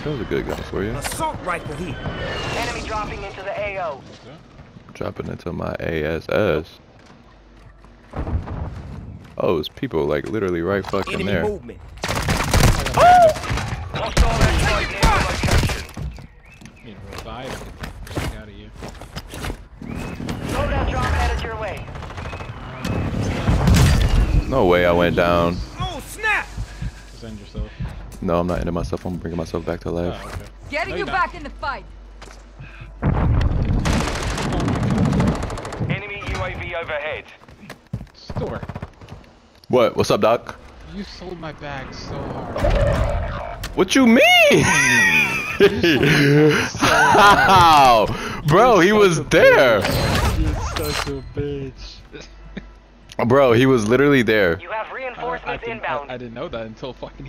Oh, that was a good gun for you. Assault rifle here. Enemy dropping into the AO. Dropping into my ASS. Oh, it's people like literally right fucking Enemy there. movement. Hostile airstrike near your location. Need to revive and out of you. Loadout drop headed your way. No way I went down. Snap! Defend yourself. No, I'm not ending myself. I'm bringing myself back to Oh, life. okay. Getting No, you you're back in the fight. Enemy UAV overhead. Store. What? What's up, Doc? You sold my bag so hard. What you mean? How? Bro, he was there. You're such a bitch. Bro, he was literally there. You have I, I, inbound. I, I didn't know that until fucking